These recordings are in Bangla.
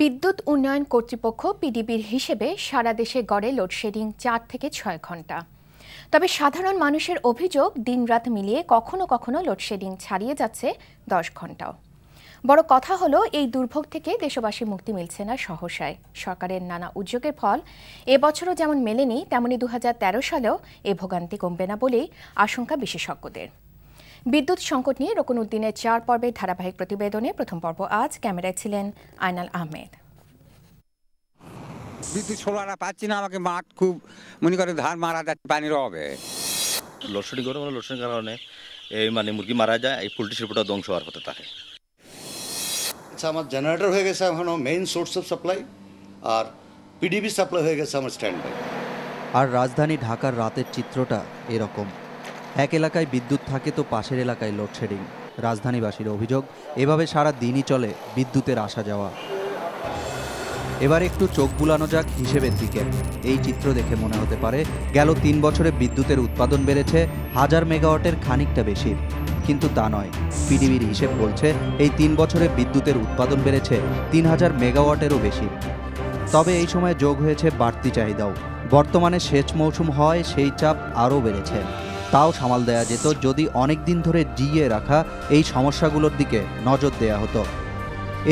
বিদ্যুৎ উন্নয়ন কর্তৃপক্ষ পিডিবির হিসেবে সারা দেশে গড়ে লোডশেডিং চার থেকে ছয় ঘণ্টা। তবে সাধারণ মানুষের অভিযোগ দিনরাত মিলিয়ে কখনো কখনো লোডশেডিং ছাড়িয়ে যাচ্ছে দশ ঘন্টাও। বড় কথা হলো, এই দুর্ভোগ থেকে দেশবাসী মুক্তি মিলছে না সহসায়। সরকারের নানা উদ্যোগের ফল এবছরও যেমন মেলেনি, তেমনি দু হাজার তেরো সালেও এ ভোগান্তি কমবে না বলেই আশঙ্কা বিশেষজ্ঞদের। বিদ্যুৎ সংকট নিয়ে রকুন উদ্দিনের চার পর্বের ধারাবাহিক প্রতিবেদনে প্রথম পর্ব আজ। ক্যামেরায় ছিলেন আয়নাল আহমেদ। বিদ্যুৎ সরবরাহ পাচ্ছি না আমাকে মাঠ খুব মনে করে ধান মারা যাচ্ছে পানির অভাবে লোডশেডিং করে মানে লোডশেডিং কারণে এই মানে মুরগি মারা যায় এই পোলট্রি শিল্পটা ধ্বংস হওয়ার হতে থাকে। আচ্ছা আমার জেনারেটর হয়ে গেছে এখনও মেইন সোর্স অফ সাপ্লাই আর পিডিবি সাপ্লাই হয়ে গেছে আমার স্ট্যান্ড বাই আর রাজধানী ঢাকার রাতের চিত্রটা এরকম। এক এলাকায় বিদ্যুৎ থাকে তো পাশের এলাকায় লোডশেডিং। রাজধানীবাসীর অভিযোগ, এভাবে সারা দিনই চলে বিদ্যুতের আসা যাওয়া। এবার একটু চোখ বুলানো যাক হিসেবের দিকে। এই চিত্র দেখে মনে হতে পারে, গেল তিন বছরে বিদ্যুতের উৎপাদন বেড়েছে, হাজার মেগাওয়াটের খানিকটা বেশি। কিন্তু তা নয়। পিডিবির হিসেব বলছে, এই তিন বছরে বিদ্যুতের উৎপাদন বেড়েছে তিন হাজার মেগাওয়াটেরও বেশি। তবে এই সময় যোগ হয়েছে বাড়তি চাহিদাও। বর্তমানে সেচ মৌসুম হয় সেই চাপ আরও বেড়েছে। তাও সামাল দেয়া যেত যদি অনেক দিন ধরে জিয়ে রাখা এই সমস্যাগুলোর দিকে নজর দেয়া হতো।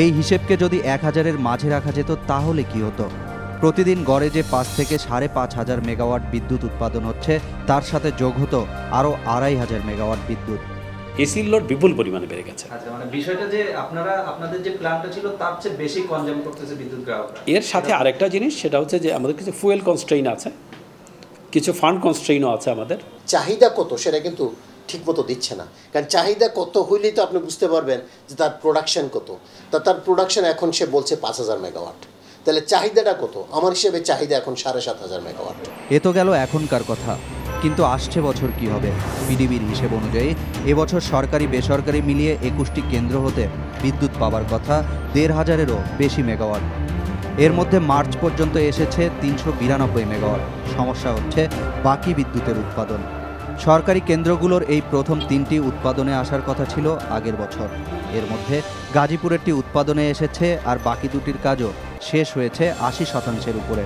এই হিসেবকে যদি এক হাজারের মাঝে রাখা যেত তাহলে কি হতো? প্রতিদিন গড়ে যে পাঁচ থেকে সাড়ে পাঁচ হাজার মেগাওয়াট বিদ্যুৎ উৎপাদন হচ্ছে তার সাথে যোগ হতো আরও আড়াই হাজার মেগাওয়াট বিদ্যুৎ। এসির লোড বিপুল পরিমাণে বেড়ে গেছে। আচ্ছা মানে বিষয়টা যে আপনারা আপনাদের যে প্ল্যানটা ছিল তার চেয়ে বেশি কনজাম করতেছে বিদ্যুৎ গ্রাহকরা। এর সাথে আরেকটা জিনিস সেটা হচ্ছে যে আমাদের কিছু ফুয়েল কনস্ট্রেইন আছে। কিছু ফান্ড কনস্ট্রেইনও আছে আমাদের। চাহিদা কত সেটা কিন্তু ঠিকমতো দিচ্ছে না। কারণ চাহিদা কত হইলেই তো আপনি বুঝতে পারবেন যে তার প্রোডাকশন কত। তা তার প্রোডাকশন এখন সে বলছে পাঁচ হাজার মেগাওয়াট তাহলে চাহিদাটা কত? আমার হিসেবে চাহিদা এখন সাড়ে সাত হাজার মেগাওয়াট এ তো গেল এখনকার কথা। কিন্তু আসছে বছর কি হবে? পিডিবির হিসেব অনুযায়ী এবছর সরকারি বেসরকারি মিলিয়ে একুশটি কেন্দ্র হতে বিদ্যুৎ পাওয়ার কথা দেড় হাজারেরও বেশি মেগাওয়াট এর মধ্যে মার্চ পর্যন্ত এসেছে তিনশো বিরানব্বই মেগাওয়াট। সমস্যা হচ্ছে বাকি বিদ্যুতের উৎপাদন। সরকারি কেন্দ্রগুলোর এই প্রথম তিনটি উৎপাদনে আসার কথা ছিল আগের বছর। এর মধ্যে গাজীপুরেরটি উৎপাদনে এসেছে আর বাকি দুটির কাজও শেষ হয়েছে আশি শতাংশের উপরে।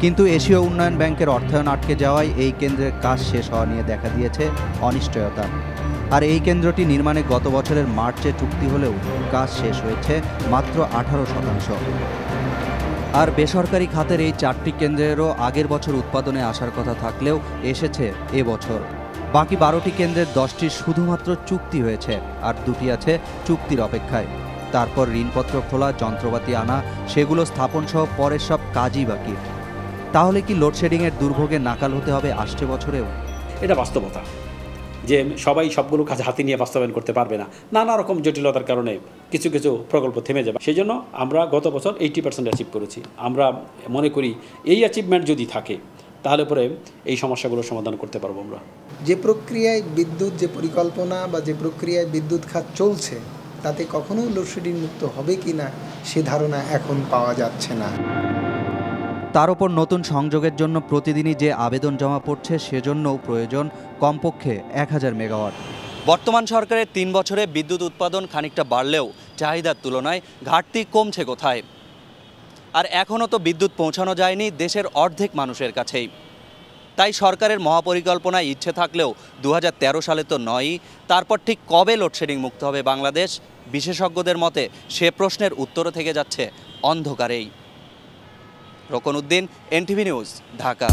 কিন্তু এশীয় উন্নয়ন ব্যাংকের অর্থায়ন আটকে যাওয়ায় এই কেন্দ্রের কাজ শেষ হওয়া নিয়ে দেখা দিয়েছে অনিশ্চয়তা। আর এই কেন্দ্রটি নির্মাণে গত বছরের মার্চে চুক্তি হলেও কাজ শেষ হয়েছে মাত্র আঠারো শতাংশ। আর বেসরকারি খাতের এই চারটি কেন্দ্রেরও আগের বছর উৎপাদনে আসার কথা থাকলেও এসেছে এবছর বাকি বারোটি কেন্দ্রের দশটি শুধুমাত্র চুক্তি হয়েছে আর দুটি আছে চুক্তির অপেক্ষায়। তারপর ঋণপত্র খোলা, যন্ত্রপাতি আনা, সেগুলো স্থাপন সহ পরের সব কাজই বাকি। তাহলে কি লোডশেডিংয়ের দুর্ভোগে নাকাল হতে হবে আসছে বছরেও? এটা বাস্তবতা। যে সবাই সবগুলো কাজ হাতে নিয়ে বাস্তবায়ন করতে পারবে না। নানা রকম জটিলতার কারণে কিছু কিছু প্রকল্প থেমে যাবে। সেই জন্য আমরা গত বছর এইটি পার্সেন্ট অ্যাচিভ করেছি। আমরা মনে করি এই অ্যাচিভমেন্ট যদি থাকে, তাহলে পরে এই সমস্যাগুলোর সমাধান করতে পারব আমরা। যে প্রক্রিয়ায় বিদ্যুৎ যে পরিকল্পনা বা যে প্রক্রিয়ায় বিদ্যুৎ খাত চলছে, তাতে কখনো লোডশেডিং মুক্ত হবে কি না সে ধারণা এখন পাওয়া যাচ্ছে না। তার উপর নতুন সংযোগের জন্য প্রতিদিনই যে আবেদন জমা পড়ছে সেজন্যও প্রয়োজন কমপক্ষে এক হাজার মেগাওয়াট। বর্তমান সরকারের তিন বছরে বিদ্যুৎ উৎপাদন খানিকটা বাড়লেও চাহিদার তুলনায় ঘাটতি কমছে কোথায়? আর এখনও তো বিদ্যুৎ পৌঁছানো যায়নি দেশের অর্ধেক মানুষের কাছেই। তাই সরকারের মহাপরিকল্পনায় ইচ্ছে থাকলেও দু হাজার তেরো সালে তো নয়ই, তারপর ঠিক কবে লোডশেডিং মুক্ত হবে বাংলাদেশ? বিশেষজ্ঞদের মতে সে প্রশ্নের উত্তরও থেকে যাচ্ছে অন্ধকারেই। Rokon Uddin NTV news Dhaka.